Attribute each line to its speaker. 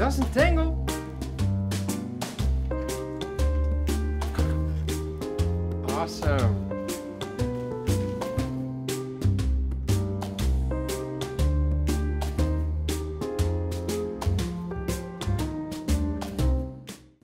Speaker 1: doesn't tangle. Awesome.